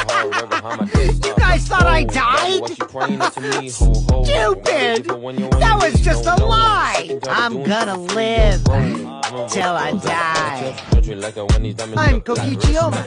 You guys thought I died? Stupid! That was just a lie! I'm gonna live till I die. I'm Kokichi Oma.